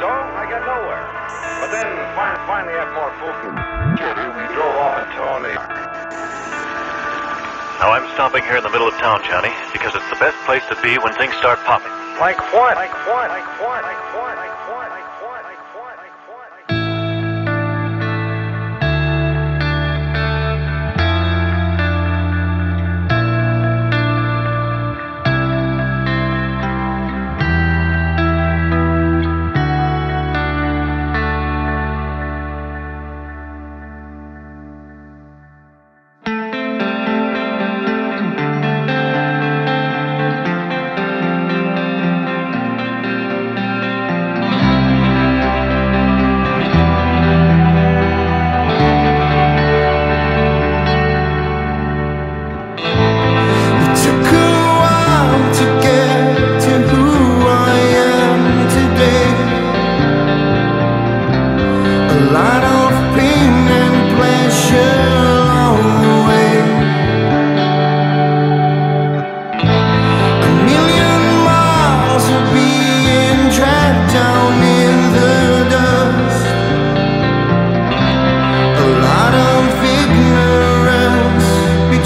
So I got nowhere. But then fin- finally, after more fooling, we drove off in Tony. Now I'm stopping here in the middle of town, Johnny, because it's the best place to be when things start popping. Like what? Like what? Like what? Like what? Like what?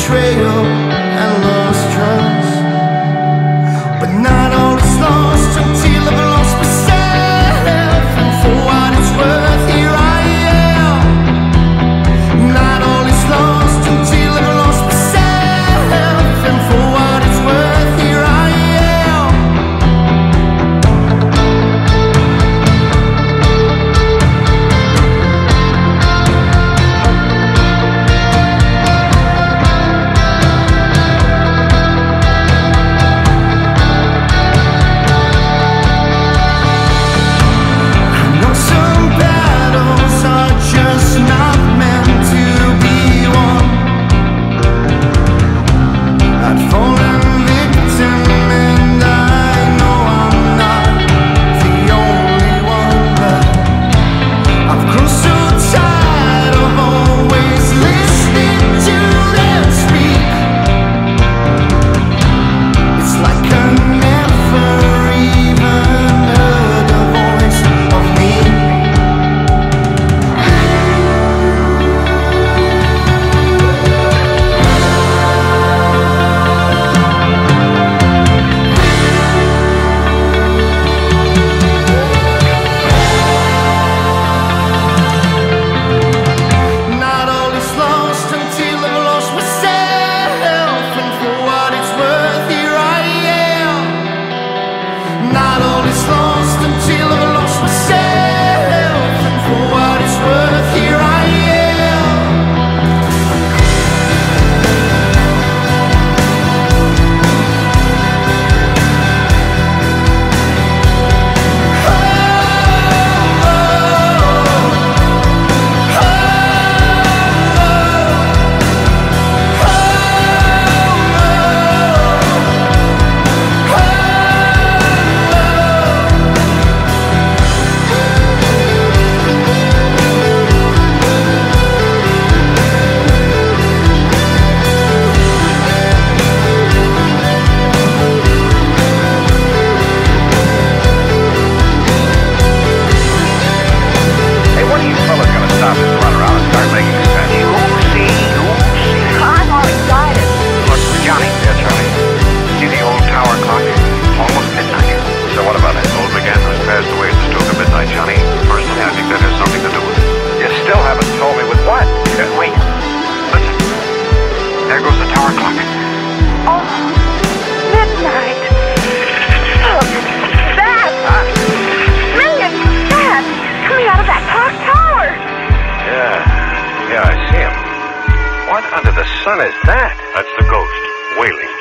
betrayal. wailing.